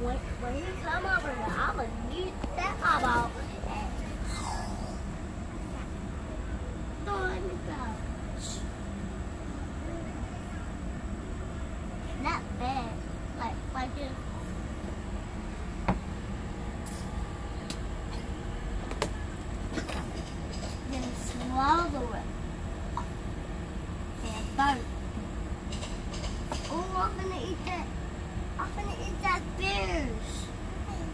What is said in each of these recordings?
When, he come over I'm going to use that eyeball it. Not bad. Like, like swallow it. Oh, I'm gonna eat that. I'm gonna eat that fish.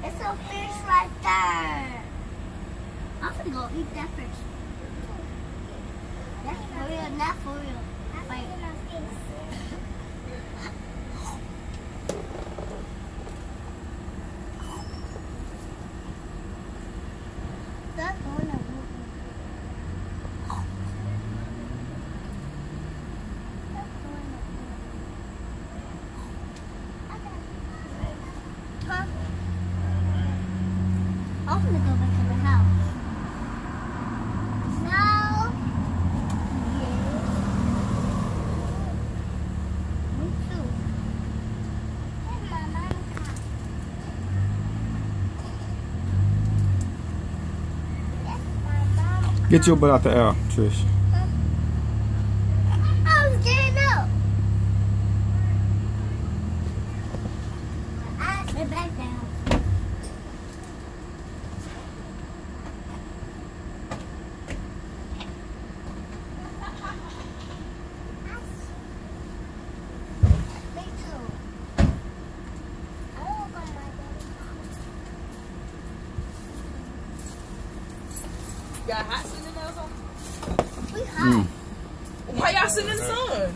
It's a fish right there. I'm gonna go eat that fish. That's for real, not for real. Wait. That's I'm gonna go back to the house. Me too. Hey, Mama. Get your butt out the air, Trish. I was getting up. I sit back down. Me too. I wanna go to my daddy's Y'all hot sitting in or something? We hot. Mm. Why y'all sitting in the sun?